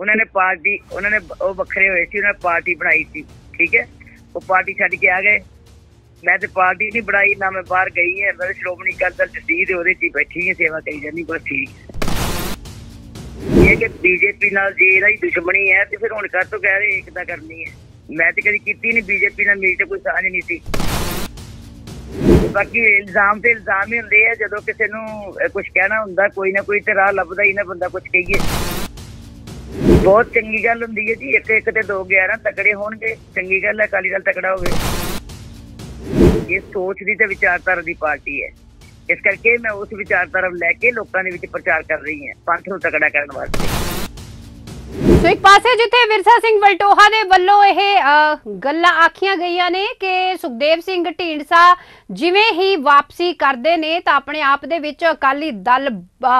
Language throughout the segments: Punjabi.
ਉਹਨਾਂ ਨੇ ਪਾਰਟੀ, ਉਹਨਾਂ ਨੇ ਉਹ ਵੱਖਰੇ ਹੋਏ ਸੀ, ਉਹਨਾਂ ਨੇ ਪਾਰਟੀ ਬਣਾਈ ਸੀ, ਠੀਕ ਹੈ? ਉਹ ਪਾਰਟੀ ਛੱਡ ਕੇ ਆ ਗਏ। ਮੈਂ ਤੇ ਪਾਰਟੀ ਨਹੀਂ ਬਣਾਈ, ਨਾ ਮੈਂ ਬਾਹਰ ਗਈ ਹੈ ਮੈਂ ਸ਼੍ਰੋਮਣੀ ਅਕਾਲੀ ਦਲ ਚ ਸੀ ਉਹਦੇ ਚ ਬੈਠੀ ਹਾਂ, ਸੇਵਾ ਕਰੀ ਜਾਂਦੀ, ਬਸ ਠੀਕ। ਇਹ ਕਿ ਬੀਜੇਪੀ ਨਾਲ ਜੇ ਇਹਦਾ ਹੀ ਦੁਸ਼ਮਣੀ ਹੈ, ਤੇ ਫਿਰ ਹੁਣ ਕਰ ਤੋਂ ਕਹਿ ਰਹੇ ਏਕਤਾ ਕਰਨੀ ਹੈ? ਮੈਂ ਤੇ ਕਦੀ ਕੀਤੀ ਨਹੀਂ, ਬੀਜੇਪੀ ਨਾਲ ਮੇਰੀ ਤੇ ਕੋਈ ਸਾਂਝ ਨਹੀਂ ਸੀ। ਬਾਕੀ ਇਲਜ਼ਾਮ ਤੇ ਇਲਜ਼ਾਮ ਹੀ ਹੁੰਦੇ ਆ, ਜਦੋਂ ਕਿਸੇ ਨੂੰ ਕੁਝ ਕਹਿਣਾ ਹੁੰਦਾ, ਕੋਈ ਨਾ ਕੋਈ ਤੇ ਰਾਹ ਲੱਭਦਾ ਹੀ ਨਾ ਬੰਦਾ ਕੁਝ ਕਹੀਏ। ਬਹੁਤ ਚੰਗੀ ਗੱਲ ਹੁੰਦੀ ਹੈ ਜੀ। ਇੱਕ ਇੱਕ ਤੇ ਦੋ 11 ਤਕੜੇ ਹੋਣਗੇ। ਚੰਗੀ ਗੱਲ ਹੈ, ਅਕਾਲੀ ਦਲ ਤਕੜਾ ਹੋਵੇ। ਇਹ ਸੋਚ ਦੀ ਤੇ ਵਿਚਾਰਧਾਰਾ ਦੀ ਪਾਰਟੀ ਹੈ। ਇਸ ਕਰਕੇ ਮੈਂ ਉਸ ਵਿਚਾਰਧਾਰਾ ਲੈ ਕੇ ਲੋਕਾਂ ਦੇ ਵਿੱਚ ਪ੍ਰਚਾਰ ਕਰ ਰਹੀ ਹਾਂ। ਪੰਥ ਨੂੰ ਤਕੜਾ ਕਰਨ ਵਾਸਤੇ। ਸੋ ਇੱਕ ਪਾਸੇ ਜਿੱਥੇ ਵਿਰਸਾ ਸਿੰਘ ਵਲਟੋਹਾ ਦੇ ਵੱਲੋਂ ਇਹ ਗੱਲਾਂ ਆਖੀਆਂ ਗਈਆਂ ਨੇ ਕਿ ਸੁਖਦੇਵ ਸਿੰਘ ਢੀਂਡਸਾ ਜਿਵੇਂ ਹੀ ਵਾਪਸੀ ਕਰਦੇ ਨੇ ਤਾਂ ਆਪਣੇ ਆਪ ਦੇ ਵਿੱਚ ਅਕਾਲੀ ਦਲ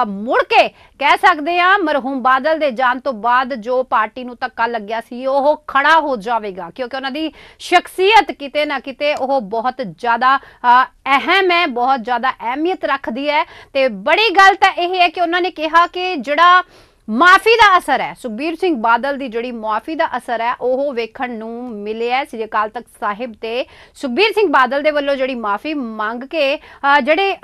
ਮੁੜ ਕੇ ਕਹਿ ਸਕਦੇ ਆ ਮਰਹੂਮ ਬਾਦਲ ਦੇ ਜਾਣ ਤੋਂ ਬਾਅਦ ਜੋ ਪਾਰਟੀ ਨੂੰ ਧੱਕਾ ਲੱਗਿਆ ਸੀ, ਉਹ ਖੜਾ ਹੋ ਜਾਵੇਗਾ। ਕਿਉਂਕਿ ਉਹਨਾਂ ਦੀ ਸ਼ਖਸੀਅਤ ਕਿਤੇ ਨਾ ਕਿਤੇ ਉਹ ਬਹੁਤ ਜ਼ਿਆਦਾ ਅਹਿਮ ਹੈ, ਬਹੁਤ ਜ਼ਿਆਦਾ ਅਹਿਮੀਅਤ ਰੱਖਦੀ ਹੈ। ਤੇ ਬੜੀ ਗੱਲ ਤਾਂ ਇਹ ਹੈ ਕਿ ਉਹਨਾਂ ਨੇ ਕਿਹਾ ਕਿ ਜਿਹੜਾ ਮਾਫੀ ਦਾ ਅਸਰ ਹੈ। ਸੁਖਬੀਰ ਸਿੰਘ ਬਾਦਲ ਦੀ ਜਿਹੜੀ ਮਾਫੀ ਦਾ ਅਸਰ ਹੈ, ਉਹ ਵੇਖਣ ਨੂੰ ਮਿਲਿਆ ਹੈ। ਸ੍ਰੀ ਅਕਾਲ ਤਖਤ ਸਾਹਿਬ ਤੇ ਸੁਖਬੀਰ ਸਿੰਘ ਬਾਦਲ ਦੇ ਵੱਲੋਂ ਜਿਹੜੀ ਮਾਫੀ ਮੰਗ ਕੇ ਜਿਹੜੇ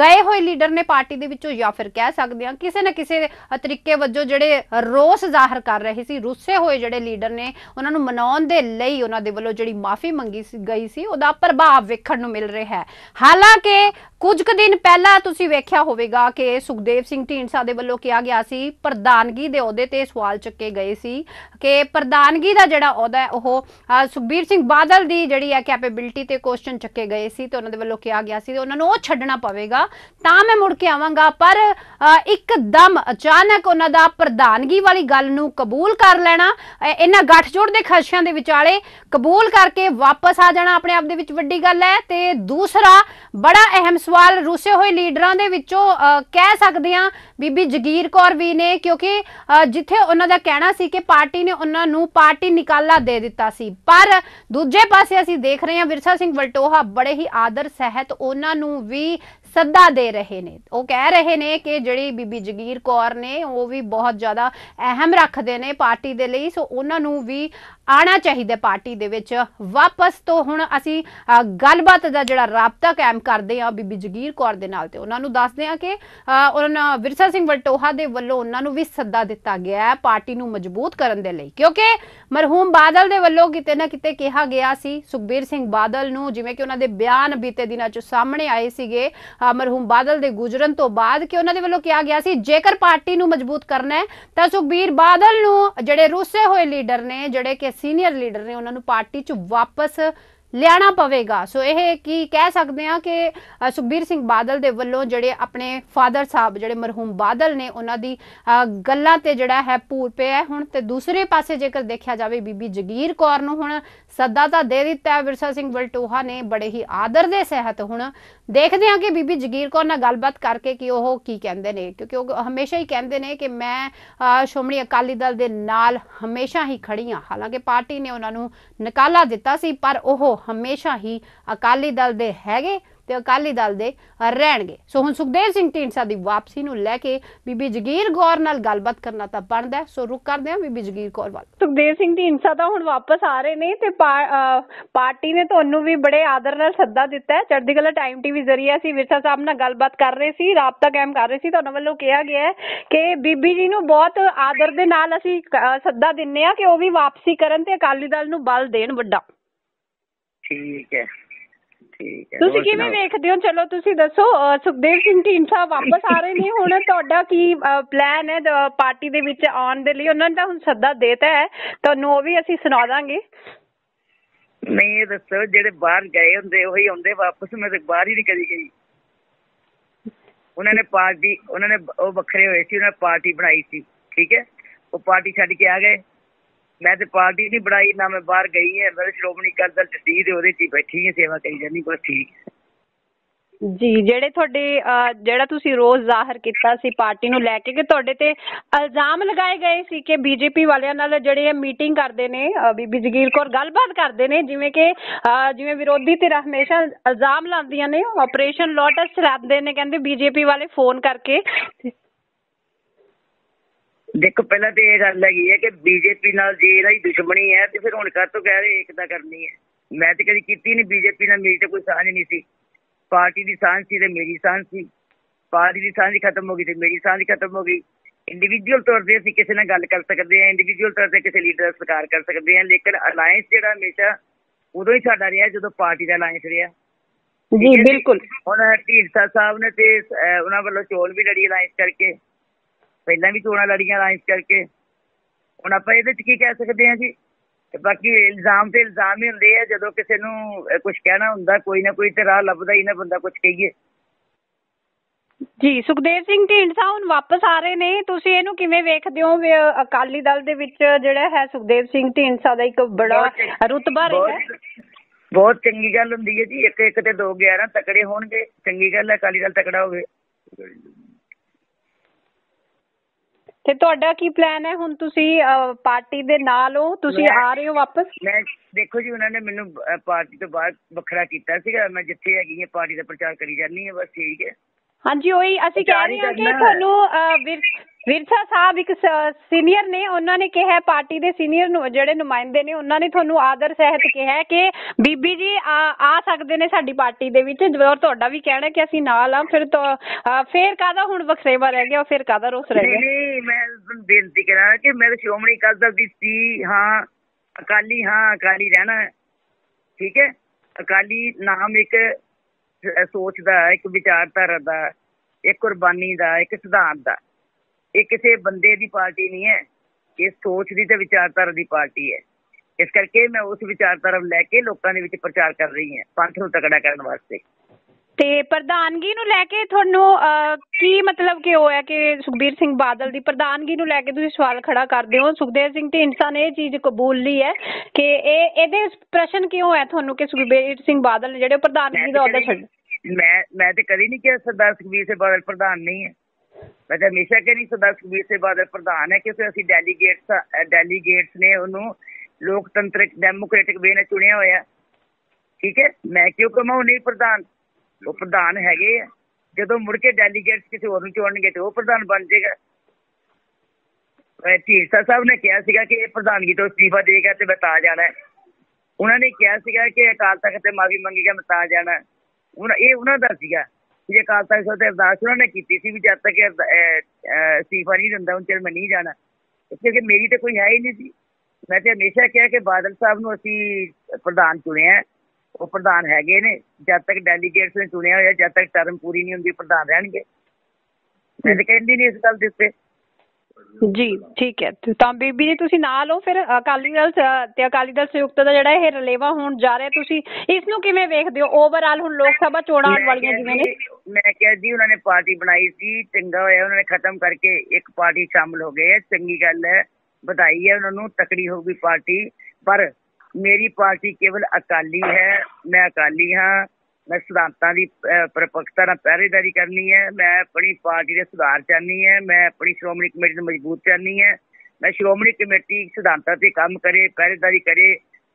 ਗਏ ਹੋਏ ਲੀਡਰ ਨੇ ਪਾਰਟੀ ਦੇ ਵਿੱਚੋਂ ਜਾਂ ਫਿਰ ਕਹਿ ਸਕਦੇ ਹਾਂ, ਕਿਸੇ ਨਾ ਕਿਸੇ ਤਰੀਕੇ ਵਜੋਂ ਜਿਹੜੇ ਰੋਸ ਜ਼ਾਹਰ ਕਰ ਰਹੇ ਸੀ, ਰੁੱਸੇ ਹੋਏ ਜਿਹੜੇ ਲੀਡਰ ਨੇ, ਉਹਨਾਂ ਨੂੰ ਮਨਾਉਣ ਦੇ ਲਈ ਉਹਨਾਂ ਦੇ ਵੱਲੋਂ ਜਿਹੜੀ ਮਾਫੀ ਮੰਗੀ ਸੀ, ਗਈ ਸੀ, ਉਹਦਾ ਪ੍ਰਭਾਵ ਵੇਖਣ ਨੂੰ ਮਿਲ ਰਿਹਾ ਹੈ। ਹਾਲਾਂਕਿ ਕੁਝ ਕੁ ਦਿਨ ਪਹਿਲਾਂ ਤੁਸੀਂ ਵੇਖਿਆ ਹੋਵੇਗਾ ਕਿ ਸੁਖਦੇਵ ਸਿੰਘ ਢੀਂਡਸਾ ਦੇ ਵੱਲੋਂ ਕਿਹਾ ਗਿਆ ਸੀ ਪ੍ਰਧਾਨਗੀ ਦੇ ਅਹੁਦੇ ਤੇ ਸਵਾਲ ਚੱਕੇ ਗਏ ਸੀ ਕਿ ਪ੍ਰਧਾਨਗੀ ਦਾ ਜਿਹੜਾ ਅਹੁਦਾ ਹੈ, ਉਹ ਸੁਖਬੀਰ ਸਿੰਘ ਬਾਦਲ ਦੀ ਜਿਹੜੀ ਹੈ ਕੈਪੇਬਿਲਿਟੀ ਤੇ ਕੁਐਸਚਨ ਚੱਕੇ ਗਏ ਸੀ ਤੇ ਉਹਨਾਂ ਦੇ ਵੱਲੋਂ ਕਿਹਾ ਗਿਆ ਸੀ ਉਹਨਾਂ ਨੂੰ ਉਹ ਛੱਡਣਾ ਪਵੇਗਾ। ਤਾਂ ਮੈਂ ਮੁੜ ਕੇ ਆਵਾਂਗਾ, ਪਰ ਇੱਕਦਮ ਅਚਾਨਕ ਉਹਨਾਂ ਦਾ ਪ੍ਰਧਾਨਗੀ ਵਾਲੀ ਗੱਲ ਨੂੰ ਕਬੂਲ ਕਰ ਲੈਣਾ ਇਹਨਾਂ ਗੱਠਜੋੜ ਦੇ ਖਦਸ਼ਿਆਂ ਦੇ ਵਿਚਾਲੇ ਕਬੂਲ ਕਰਕੇ ਵਾਪਸ ਆ ਜਾਣਾ ਆਪਣੇ ਆਪ ਦੇ ਵਿੱਚ ਵੱਡੀ ਗੱਲ ਹੈ। ਤੇ ਦੂਸਰਾ ਬੜਾ ਅਹਿਮ ਸਵਾਲ ਰੁੱਸੇ ਹੋਏ ਲੀਡਰਾਂ ਦੇ ਵਿੱਚੋਂ ਅ, ਕਹਿ ਸਕਦੇ ਆ ਬੀਬੀ ਜਗੀਰ ਕੌਰ ਵੀ ਨੇ ਕਿਉਂਕਿ ਜਿੱਥੇ ਉਹਨਾਂ ਦਾ ਕਹਿਣਾ ਸੀ ਕਿ ਪਾਰਟੀ ਨੇ ਉਹਨਾਂ ਨੂੰ ਪਾਰਟੀ ਨਿਕਾਲਾ ਦੇ ਦਿੱਤਾ ਸੀ। ਪਰ ਦੂਜੇ ਪਾਸੇ ਅਸੀਂ ਦੇਖ ਰਹੇ ਹਾਂ ਵਿਰਸਾ ਸਿੰਘ ਵਲਟੋਹਾ ਬੜੇ ਹੀ ਆਦਰ ਸਹਿਤ ਉਹਨਾਂ ਨੂੰ ਵੀ ਸੱਦਾ ਦੇ ਰਹੇ ਨੇ। ਉਹ ਕਹਿ ਰਹੇ ਨੇ ਕਿ ਜਿਹੜੀ ਬੀਬੀ ਜਗੀਰ ਕੌਰ ਨੇ ਉਹ ਵੀ ਬਹੁਤ ਜ਼ਿਆਦਾ ਅਹਿਮ ਰੱਖਦੇ ਨੇ ਪਾਰਟੀ ਦੇ ਲਈ, ਸੋ ਉਹਨਾਂ ਨੂੰ ਵੀ ਆਣਾ ਚਾਹੀਦਾ ਪਾਰਟੀ ਦੇ ਵਿੱਚ। ਵਾਪਸ ਤੋਂ ਹੁਣ ਅਸੀਂ ਗੱਲਬਾਤ ਦਾ ਜਿਹੜਾ ਰਾਬਤਾ ਕਾਇਮ ਕਰਦੇ ਆ ਬੀਬੀ ਜਗੀਰ ਕੌਰ ਦੇ ਨਾਲ ਤੇ ਉਹਨਾਂ ਨੂੰ ਦੱਸਦੇ ਆ ਕਿ ਉਹਨਾਂ ਵਿਰਸਾ ਸਿੰਘ ਵਲਟੋਹਾ ਦੇ ਵੱਲੋਂ ਉਹਨਾਂ ਨੂੰ ਵੀ ਸੱਦਾ ਦਿੱਤਾ ਗਿਆ ਹੈ ਪਾਰਟੀ ਨੂੰ ਮਜ਼ਬੂਤ ਕਰਨ ਦੇ ਲਈ। ਕਿਉਂਕਿ ਮਰਹੂਮ ਬਾਦਲ ਦੇ ਵੱਲੋਂ ਕਿਤੇ ਨਾ ਕਿਤੇ ਕਿਹਾ ਗਿਆ ਸੀ, ਸੁਖਬੀਰ ਸਿੰਘ ਬਾਦਲ ਨੂੰ ਜਿਵੇਂ ਕਿ ਉਹਨਾਂ ਦੇ ਬਿਆਨ ਬੀਤੇ ਦਿਨਾਂ 'ਚ ਸਾਹਮਣੇ ਆਏ ਸੀਗੇ ਮਰਹੂਮ ਬਾਦਲ ਦੇ ਗੁਜਰਨ ਤੋਂ ਬਾਅਦ ਕਿ ਉਹਨਾਂ ਦੇ ਵੱਲੋਂ ਕਿਹਾ ਗਿਆ ਸੀ, ਜੇਕਰ ਪਾਰਟੀ ਨੂੰ ਮਜ਼ਬੂਤ ਕਰਨਾ ਹੈ ਤਾਂ ਸੁਖਬੀਰ ਬਾਦਲ ਨੂੰ ਜਿਹੜੇ ਰੁੱਸੇ ਹੋਏ ਲੀਡਰ ਨੇ, ਜਿਹੜੇ ਕਿ ਸੀਨੀਅਰ ਲੀਡਰ ਨੇ ਉਹਨਾਂ ਨੂੰ ਪਾਰਟੀ 'ਚ ਵਾਪਸ ਲਿਆਣਾ ਪਵੇਗਾ। ਸੋ ਇਹ ਕੀ ਕਹਿ ਸਕਦੇ ਆ ਕਿ ਸੁਖਬੀਰ ਸਿੰਘ ਬਾਦਲ ਦੇ ਵੱਲੋਂ ਜਿਹੜੇ ਆਪਣੇ ਫਾਦਰ ਸਾਹਿਬ ਜਿਹੜੇ ਮਰਹੂਮ ਬਾਦਲ ਨੇ ਉਹਨਾਂ ਦੀ ਅ, ਗੱਲਾਂ ਤੇ ਜਿਹੜਾ ਹੈ ਪੂਰ ਪਿਆ ਹੁਣ ਤੇ ਦੂਸਰੇ ਪਾਸੇ ਜੇਕਰ ਦੇਖਿਆ ਜਾਵੇ ਬੀਬੀ ਜਗੀਰ ਕੌਰ ਨੂੰ ਹੁਣ ਸੱਦਾ ਤਾਂ ਦੇ ਦਿੱਤਾ ਵਿਰਸਾ ਸਿੰਘ ਵਲਟੋਹਾ ਨੇ ਬੜੇ ਹੀ ਆਦਰ ਦੇ ਸਹਿਤ ਹੁਣ ਦੇਖਦੇ ਹਾਂ ਕਿ ਬੀਬੀ ਜਗੀਰ ਕੌਰ ਨਾਲ ਗੱਲਬਾਤ ਕਰਕੇ ਕਿ ਉਹ ਕੀ ਕਹਿੰਦੇ ਨੇ। ਕਿਉਂਕਿ ਉਹ ਹਮੇਸ਼ਾ ਹੀ ਕਹਿੰਦੇ ਨੇ ਕਿ ਮੈਂ ਅ, ਸ਼੍ਰੋਮਣੀ ਅਕਾਲੀ ਦਲ ਦੇ ਨਾਲ ਹਮੇਸ਼ਾ ਹੀ ਖੜੀ ਹਾਂ। ਹਾਲਾਂਕਿ ਪਾਰਟੀ ਨੇ ਉਹਨਾਂ ਨੂੰ ਨਿਕਾਲਾ ਦਿੱਤਾ ਸੀ ਪਰ ਉਹ ਹਮੇਸ਼ਾ ਹੀ ਅਕਾਲੀ ਦਲ ਦੇ ਹੈਗੇ ਤੇ ਅਕਾਲੀ ਦਲ ਦੇ ਰਹਿਣਗੇ। ਸੋ ਹੁਣ ਸੁਖਦੇਵ ਸਿੰਘ ਢੀਂਡਸਾ ਦੀ ਵਾਪਸੀ ਨੂੰ ਲੈ ਕੇ ਬੀਬੀ ਜਗੀਰ ਕੌਰ ਨਾਲ ਗੱਲਬਾਤ ਕਰਨਾ ਤਾਂ ਬਣਦਾ ਸੋ ਰੁਕ ਕਰਦੇ ਹਾਂ ਬੀਬੀ ਜਗੀਰ ਕੌਰ ਵੱਲ। ਸੁਖਦੇਵ ਸਿੰਘ ਢੀਂਡਸਾ ਤਾਂ ਹੁਣ ਵਾਪਸ ਆ ਰਹੇ ਨੇ ਤੇ ਪਾਰਟੀ ਨੇ ਤੁਹਾਨੂੰ ਵੀ ਬੜੇ ਆਦਰ ਨਾਲ ਸੱਦਾ ਦਿੱਤਾ ਹੈ। ਚੜ੍ਹਦੀ ਕਲਾ ਟਾਈਮ ਟੀਵੀ ਜ਼ਰੀਏ ਅਸੀਂ ਵਿਰਸਾ ਸਾਹਿਬ ਨਾਲ ਗੱਲਬਾਤ ਕਰ ਰਹੇ ਸੀ, ਰਾਬਤਾ ਕਾਇਮ ਕਰ ਰਹੇ ਸੀ। ਤੁਹਾਨੂੰ ਵੱਲੋਂ ਕਿਹਾ ਗਿਆ ਹੈ ਕਿ ਬੀਬੀ ਜੀ ਨੂੰ ਬਹੁਤ ਆਦਰ ਦੇ ਨਾਲ ਅਸੀਂ ਸੱਦਾ ਦਿੰਨੇ ਆ ਕਿ ਉਹ ਵੀ ਵਾਪਸੀ ਕਰਨ ਤੇ ਅਕਾਲੀ ਦਲ ਨੂੰ ਬਲ ਦੇਣ ਵੱਡਾ। ਠੀਕ ਹੈ ਠੀਕ ਹੈ। ਤੁਸੀਂ ਕਿਵੇਂ? ਵੇਖਦੇ ਹੋ? ਚਲੋ ਤੁਸੀਂ ਦੱਸੋ ਅਹ ਸੁਖਦੇਵ ਸਿੰਘ ਢੀਂਡਸਾ ਵਾਪਸ ਆ ਰਹੇ ਨੇ। ਹੁਣ ਤੁਹਾਡਾ ਕੀ ਪਲਾਨ ਹੈ? ਦ- ਪਾਰਟੀ ਦੇ ਵਿੱਚ ਆਉਣ ਦੇ ਲਈ ਉਹਨਾਂ ਨੇ ਤਾਂ ਹੁਣ ਸੱਦਾ ਦੇਤਾ ਹੈ। ਤੁਹਾਨੂੰ ਉਹ ਵੀ ਅਸੀਂ ਸੁਣਾ ਦਾਂਗੇ। ਨਹੀਂ ਇਹ ਦੱਸੋ ਜਿਹੜੇ ਬਾਹਰ ਗਏ ਹੁੰਦੇ ਉਹੀ ਆਉਂਦੇ ਵਾਪਸ? ਮੈਂ ਤੇ ਬਾਹਰ ਹੀ ਨਹੀਂ ਕਦੀ ਗਈ। ਉਹਨਾਂ ਨੇ ਪਾਰਟੀ ਉਹਨਾਂ ਨੇ ਉਹ ਵੱਖਰੇ ਹੋਏ ਸੀ ਉਹਨਾਂ ਨੇ ਪਾਰਟੀ ਬਣਾਈ ਸੀ ਠੀਕ ਹੈ? ਉਹ ਪਾਰਟੀ ਛੱਡ ਕੇ ਆ ਗਏ। ਮੈਂ ਤੇ ਪਾਰਟੀ ਨਹੀਂ ਬਣਾਈ, ਨਾ ਮੈਂ ਬਾਹਰ ਗਈ ਹੈ, ਮੈਂ ਸ਼੍ਰੋਮਣੀ ਅਕਾਲੀ ਦਲ ਚ ਸੀ ਉਹਦੇ ਚ ਹੀ ਬੈਠੀ ਹਾਂ, ਸੇਵਾ ਕਰੀ ਜਾਂਦੀ, ਬਸ ਠੀਕ ਜੀ, ਜਿਹੜੇ ਤੁਹਾਡੇ ਜਿਹੜਾ ਤੁਸੀਂ ਰੋਜ਼ ਜ਼ਾਹਰ ਕੀਤਾ ਸੀ ਪਾਰਟੀ ਨੂੰ ਲੈ ਕੇ, ਕਿ ਤੁਹਾਡੇ ਤੇ ਇਲਜ਼ਾਮ ਲਗਾਏ ਗਏ ਸੀ ਕਿ ਬੀਜੇਪੀ ਵਾਲਿਆਂ ਨਾਲ ਜਿਹੜੇ ਮੀਟਿੰਗ ਕਰਦੇ ਨੇ ਬੀਬੀ ਜਗੀਰ ਕੌਰ ਗੱਲਬਾਤ ਕਰਦੇ ਨੇ, ਜਿਵੇਂ ਕਿ ਜਿਵੇਂ ਵਿਰੋਧੀ ਧਿਰ ਹਮੇਸ਼ਾ ਇਲਜ਼ਾਮ ਲਾਉਂਦੀਆਂ ਨੇ ਆਪਰੇਸ਼ਨ ਲੋਟਸ ਚਲਾਉਂਦੇ ਨੇ, ਕਹਿੰਦੇ ਬੀਜੇਪੀ ਵਾਲੇ ਫੋਨ ਕਰਕੇ ਦੇਖੋ ਪਹਿਲਾਂ ਤੇ ਇਹ ਗੱਲ ਹੈਗੀ ਹੈ ਕਿ ਬੀਜੇਪੀ ਨਾਲ ਜੇ ਇਹਦਾ ਹੀ ਦੁਸ਼ਮਣੀ ਹੈ ਤੇ ਫਿਰ ਹੁਣ ਕਾਹ ਤੋਂ ਕਹਿ ਰਹੇ ਏਕਤਾ ਕਰਨੀ ਹੈ? ਮੈਂ ਤੇ ਕਦੀ ਕੀਤੀ ਨਹੀਂ ਬੀਜੇਪੀ ਨਾਲ ਮੇਰੀ ਤਾਂ ਕੋਈ ਸਾਂਝ ਨਹੀਂ ਸੀ। ਪਾਰਟੀ ਦੀ ਸਾਂਝ ਸੀ ਤੇ ਮੇਰੀ ਸਾਂਝ ਸੀ। ਪਾਰਟੀ ਦੀ ਸਾਂਝ ਖਤਮ ਹੋ ਗਈ ਤੇ ਮੇਰੀ ਸਾਂਝ ਖਤਮ ਹੋ ਗਈ। ਇੰਡੀਵਿਜੂਅਲ ਤੌਰ ਤੇ ਅਸੀਂ ਕਿਸੇ ਨਾਲ ਗੱਲ ਕਰ ਸਕਦੇ ਹਾਂ ਇੰਡੀਵਿਜੂਅਲ ਤੌਰ ਤੇ ਕਿਸੇ ਲੀਡਰ ਦਾ ਸਤਿਕਾਰ ਕਰ ਸਕਦੇ ਹਾਂ ਲੇਕਿਨ ਅਲਾਈਅੰਸ ਜਿਹੜਾ ਹਮੇਸ਼ਾ ਉਦੋਂ ਹੀ ਸਾਡਾ ਰਿਹਾ ਜਦੋਂ ਪਾਰਟੀ ਦਾ ਅਲਾਈਅੰਸ ਰਿਹਾ। ਜੀ। ਬਿਲਕੁਲ। ਹੁਣ ਢੀਂਡਸਾ ਸਾਹਿਬ ਨੇ ਤੇ ਉਹਨਾਂ ਵੱਲੋਂ ਚੋਣ ਵੀ ਲੜੀ ਅਲਾਈਅੰਸ ਕਰਕੇ। ਪਹਿਲਾਂ ਵੀ ਚੋਣਾਂ ਲੜੀਆਂ ਅਲਾਈਅੰਸ ਕਰਕੇ। ਹੁਣ ਆਪਾਂ ਇਹਦੇ ਚ ਕੀ ਕਹਿ ਸਕਦੇ ਹਾਂ ਜੀ? ਬਾਕੀ ਇਲਜ਼ਾਮ ਤੇ ਇਲਜ਼ਾਮ ਹੀ ਹੁੰਦੇ ਆ ਜਦੋਂ ਕਿਸੇ ਨੂੰ ਕੁਝ ਕਹਿਣਾ ਹੁੰਦਾ ਕੋਈ ਨਾ ਕੋਈ ਤੇ ਰਾਹ ਲੱਭਦਾ ਹੀ ਨਾ ਬੰਦਾ ਕੁਝ ਕਹੀਏ। ਜੀ ਸੁਖਦੇਵ ਸਿੰਘ ਢੀਂਡਸਾ ਹੁਣ ਵਾਪਸ ਆ ਰਹੇ ਨੇ। ਤੁਸੀਂ ਇਹਨੂੰ ਕਿਵੇਂ ਵੇਖਦੇ ਹੋ? ਅਕਾਲੀ ਦਲ ਦੇ ਵਿੱਚ ਜਿਹੜਾ ਹੈ ਸੁਖਦੇਵ ਸਿੰਘ ਢੀਂਡਸਾ ਦਾ ਇੱਕ ਬੜਾ ਰੁਤਬਾ ਰਿਹਾ ਹੈ। ਬਹੁਤ- ਬਹੁਤ ਚੰਗੀ ਗੱਲ ਹੁੰਦੀ ਹੈ ਜੀ। ਇੱਕ ਇੱਕ ਤੇ ਦੋ 11 ਤਕੜੇ ਹੋਣਗੇ। ਚੰਗੀ ਗੱਲ ਹੈ ਅਕਾਲੀ ਦਲ ਤਕੜਾ ਹੋਵੇ। ਤੇ ਤੁਹਾਡਾ ਕੀ ਪਲਾਨ ਹੈ? ਹੁਣ ਤੁਸੀਂ ਪਾਰਟੀ ਦੇ ਨਾਲ ਹੋ ਤੁਸੀਂ ਮੈਂ- ਆ ਰਹੇ ਹੋ ਵਾਪਸ? ਮੈਂ ਦੇਖੋ ਜੀ ਉਹਨਾਂ ਨੇ ਮੈਨੂੰ ਅਹ, ਪਾਰਟੀ ਤੋਂ ਬਾਅਦ ਵੱਖਰਾ ਕੀਤਾ ਸੀਗਾ। ਮੈਂ ਜਿੱਥੇ ਹੈਗੀ ਹਾਂ ਪਾਰਟੀ ਦਾ ਪ੍ਰਚਾਰ ਕਰੀ ਜਾਂਦੀ ਹਾਂ ਬਸ ਠੀਕ ਹੈ। ਹਾਂਜੀ ਉਹੀ ਅਸੀਂ ਕਹਿ ਰਹੇ ਹਾਂ ਕਿ ਕਰਨਾ। ਹੈ। ਤੁਹਾਨੂੰ ਅਹ, ਵਿਰ- ਵਿਰਸਾ ਸਾਹਿਬ ਇੱਕ ਸੀਨੀਅਰ ਨੇ ਉਹਨਾਂ ਨੇ ਕਿਹਾ ਪਾਰਟੀ ਦੇ ਸੀਨੀਅਰ ਨੂੰ ਜਿਹੜੇ ਨੁਮਾਇੰਦੇ ਨੇ ਉਹਨਾਂ ਨੇ ਤੁਹਾਨੂੰ ਆਦਰ ਸਹਿਤ ਕਿਹਾ ਕਿ ਬੀਬੀ ਜੀ ਆ ਸਕਦੇ ਨੇ ਸਾਡੀ ਪਾਰਟੀ ਦੇ ਵਿੱਚ ਔਰ ਤੁਹਾਡਾ ਵੀ ਕਹਿਣਾ ਕਿ ਅਸੀਂ ਨਾਲ ਆ ਫਿਰ ਤੋਂ ਅਹ, ਫਿਰ ਹੁਣ ਵਖਰੇਵਾ ਰਹਿ ਗਿਆ ਫਿਰ ਕਾਹਦਾ ਰੋਸ ਰਹਿ ਗਿਆ? ਨਹੀਂ ਮੈਂ ਬੇਨਤੀ ਕਰਾਂ ਕਿ ਮੈਂ ਸ਼੍ਰੋਮਣੀ ਅਕਾਲੀ ਦਲ ਦੀ ਸੀ ਹਾਂ ਅਕਾਲੀ ਹਾਂ ਅਕਾਲੀ ਰਹਿਣਾ ਠੀਕ ਹੈ? ਅਕਾਲੀ ਨਾਮ ਇੱਕ ਸੋਚ ਦਾ ਇੱਕ ਵਿਚਾਰਧਾਰਾ ਦਾ ਇੱਕ ਕੁਰਬਾਨੀ ਦਾ ਇੱਕ ਸਿਧਾਂਤ ਦਾ ਇਹ ਕਿਸੇ ਬੰਦੇ ਦੀ ਪਾਰਟੀ ਨਹੀਂ ਹੈ ਇਹ ਸੋਚ ਦੀ ਤੇ ਵਿਚਾਰਧਾਰਾ ਦੀ ਪਾਰਟੀ ਹੈ। ਇਸ ਕਰਕੇ ਮੈਂ ਉਸ ਵਿਚਾਰਧਾਰਾ ਨੂੰ ਲੈ ਕੇ ਲੋਕਾਂ ਦੇ ਵਿੱਚ ਪ੍ਰਚਾਰ ਕਰ ਰਹੀ ਹਾਂ ਪੰਥ ਨੂੰ ਤਕੜਾ ਕਰਨ ਵਾਸਤੇ। ਤੇ ਪ੍ਰਧਾਨਗੀ ਨੂੰ ਲੈ ਕੇ ਤੁਹਾਨੂੰ ਕੀ ਮਤਲਬ ਕਿ ਉਹ ਹੈ ਕਿ ਸੁਖਬੀਰ ਸਿੰਘ ਬਾਦਲ ਦੀ ਪ੍ਰਧਾਨਗੀ ਨੂੰ ਲੈ ਕੇ ਤੁਸੀਂ ਸਵਾਲ ਖੜਾ ਕਰਦੇ ਹੋ? ਸੁਖਦੇਵ ਸਿੰਘ ਢੀਂਡਸਾ ਨੇ ਇਹ ਚੀਜ਼ ਕਬੂਲ ਲਈ ਹੈ ਕਿ ਇਹ ਇਹਦੇ ਪ੍ਰਸ਼ਨ ਕਿਉਂ ਹੈ ਤੁਹਾਨੂੰ ਕਿ ਸੁਖਬੀਰ ਸਿੰਘ ਬਾਦਲ ਨੇ ਜਿਹੜੇ ਪ੍ਰਧਾਨਗੀ ਦਾ ਅਹੁਦਾ ਛੱਡ ਮੈਂ ਮੈਂ ਤੇ ਕਦੀ ਨਹੀਂ ਕਿਹਾ ਸਰਦਾਰ ਸੁਖਬੀਰ ਸਿੰਘ ਬਾਦਲ ਪ੍ਰਧਾਨ ਨਹੀਂ ਹੈ। ਮੈਂ ਹਮੇਸ਼ਾ ਕਹਿੰਦੀ ਸਰਦਾਰ ਸੁਖਬੀਰ ਸਿੰਘ ਬਾਦਲ ਪ੍ਰਧਾਨ ਹੈ ਕਿਉਂਕਿ ਅਸੀਂ ਡੈਲੀਗੇਟਸ ਡੈਲੀਗੇਟਸ ਨੇ ਉਹਨੂੰ ਲੋਕਤੰਤਰਿਕ ਡੈਮੋਕ੍ਰੈਟਿਕ ਵੇ ਨਾਲ ਚੁਣਿਆ ਹੋਇਆ। ਠੀਕ ਹੈ? ਮੈਂ ਕਿਉਂ ਕਹਾਂ ਉਹ ਨਹੀਂ ਪ੍ਰਧਾਨ? ਉਹ ਪ੍ਰਧਾਨ ਹੈਗੇ ਆ। ਜਦੋਂ ਮੁੜ ਕੇ ਡੈਲੀਗੇਟਸ ਕਿਸੇ ਹੋਰ ਨੂੰ ਚੁਣਨਗੇ ਤੇ ਉਹ ਪ੍ਰਧਾਨ ਬਣ ਜਾਏਗਾ। ਢੀਂਡਸਾ ਸਾਹਿਬ ਨੇ ਕਿਹਾ ਸੀਗਾ ਕਿ ਇਹ ਪ੍ਰਧਾਨਗੀ ਤੋਂ ਅਸਤੀਫਾ ਦੇਗਾ ਤੇ ਮੈਂ ਤਾਂ ਜਾਣਾ ਉਹਨਾਂ ਨੇ ਕਿਹਾ ਸੀਗਾ ਕਿ ਅਕਾਲ ਤਖਤ ਤੇ ਮਾਫੀ ਮੰਗੇਗਾ, ਮੈਂ ਤਾਂ ਜਾਣਾ ਹੈ। ਹੁਣ ਇਹ ਉਹਨਾਂ ਦਾ ਸੀਗਾ। ਕਿ ਅਕਾਲ ਤਖਤ ਸਾਹਿਬ ਤੇ ਅਰਦਾਸ ਉਹਨਾਂ ਨੇ ਕੀਤੀ ਸੀ ਵੀ ਜਦ ਤੱਕ ਅਸਤੀਫਾ ਨਹੀਂ ਦਿੰਦਾ, ਹੁਣ ਚਿਰ ਮੈਂ ਨਹੀਂ ਜਾਣਾ। ਕਿਉਂਕਿ ਮੇਰੀ ਤਾਂ ਕੋਈ ਹੈ ਹੀ ਨਹੀਂ ਸੀ। ਮੈਂ ਤੇ ਹਮੇਸ਼ਾ ਕਿਹਾ ਕਿ ਬਾਦਲ ਸਾਹਿਬ ਨੂੰ ਅਸੀਂ ਪ੍ਰਧਾਨ ਚੁਣਿਆ ਉਹ ਪ੍ਰਧਾਨ ਹੈਗੇ ਨੇ। ਜਦ ਤੱਕ ਡੈਲੀਗੇਟਸ ਨੇ ਚੁਣਿਆ ਹੋਇਆ, ਜਦ ਤੱਕ ਟਰਮ ਪੂਰੀ ਨਹੀਂ ਹੁੰਦੀ ਪ੍ਰਧਾਨ ਰਹਿਣਗੇ। ਮੈਂ ਤਾਂ ਕਹਿੰਦੀ ਨਹੀਂ ਇਸ ਗੱਲ ਦੇ ਉੱਤੇ। ਜੀ, ਠੀਕ ਹੈ। ਤਾਂ ਬੀਬੀ ਜੀ, ਤੁਸੀਂ ਨਾਲ ਹੋ ਫਿਰ, ਅਕਾਲੀ ਦਲ ਸ- ਤੇ ਅਕਾਲੀ ਦਲ ਸੰਯੁਕਤ ਦਾ ਜਿਹੜਾ ਇਹ ਰਲੇਵਾ ਹੋਣ ਜਾ ਰਿਹਾ, ਤੁਸੀਂ ਇਸ ਨੂੰ ਕਿਵੇਂ ਵੇਖਦੇ ਹੋ? ਓਵਰਆਲ ਹੁਣ ਲੋਕ ਸਭਾ ਚੋਣਾਂ ਆਉਣ ਮੈਂ ਵਾਲੀਆਂ ਕਿਹਾ ਜਿਵੇਂ ਨੇ। ਜੀ- ਮੈਂ ਕਿਹਾ ਜੀ, ਉਹਨਾਂ ਨੇ ਪਾਰਟੀ ਬਣਾਈ ਸੀ, ਚੰਗਾ ਹੋਇਆ, ਉਹਨਾਂ ਨੇ ਖਤਮ ਕਰਕੇ ਇੱਕ ਪਾਰਟੀ ਸ਼ਾਮਲ ਹੋ ਗਏ ਹੈ। ਚੰਗੀ ਗੱਲ ਹੈ, ਵਧਾਈ ਹੈ ਉਹਨਾਂ ਨੂੰ, ਤਕੜੀ ਹੋਊਗੀ ਪਾਰਟੀ। ਪਰ ਮੇਰੀ ਪਾਰਟੀ ਕੇਵਲ ਅਕਾਲੀ ਹੈ, ਮੈਂ ਅਕਾਲੀ ਹਾਂ। ਮੈਂ ਸਿਧਾਂਤਾਂ ਦੀ ਪਰਿਪੱਕਤਾ ਨਾਲ ਪਹਿਰੇਦਾਰੀ ਕਰਨੀ ਹੈ ਮੈਂ ਆਪਣੀ ਪਾਰਟੀ ਦੇ ਸੁਧਾਰ ਚਾਹਨੀ ਹੈ ਮੈਂ ਆਪਣੀ ਸ਼੍ਰੋਮਣੀ ਕਮੇਟੀ ਨੂੰ ਮਜ਼ਬੂਤ ਚਾਹਨੀ ਹੈ ਮੈਂ ਸ਼੍ਰੋਮਣੀ ਕਮੇਟੀ ਸਿਧਾਂਤਾਂ ਤੇ ਕੰਮ ਕਰੇ ਪਹਿਰੇਦਾਰੀ ਕਰੇ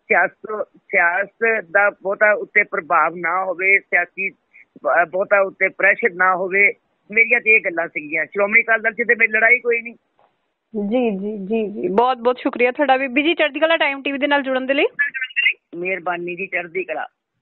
ਸਿਆਸਤ ਸਿਆਸਤ ਦਾ ਬਹੁਤਾ ਉੱਤੇ ਪ੍ਰਭਾਵ ਨਾ ਹੋਵੇ ਸਿਆਸੀ ਬਹੁਤਾ ਉੱਤੇ ਪ੍ਰੈਸ਼ਰ ਨਾ ਹੋਵੇ ਮੇਰੀਆਂ ਤੇ ਇਹ ਗੱਲਾਂ ਸੀਗੀਆਂ। ਸ਼੍ਰੋਮਣੀ ਅਕਾਲੀ ਦਲ 'ਚ ਤੇ ਮੇਰੀ ਲੜਾਈ ਕੋਈ ਨਹੀਂ। ਜੀ ਜੀ ਜੀ ਜੀ। ਬਹੁਤ ਬਹੁਤ ਸ਼ੁਕਰੀਆ ਤੁਹਾਡਾ ਬੀਬੀ ਜੀ ਚੜ੍ਹਦੀ ਕਲਾ ਟਾਈਮ ਟੀਵੀ ਦੇ ਨਾਲ ਜੁੜਨ ਦੇ ਲਈ। ਮਿਹਰਬਾਨੀ ਜੀ ਚੜ੍ਹਦੀ ਕਲਾ।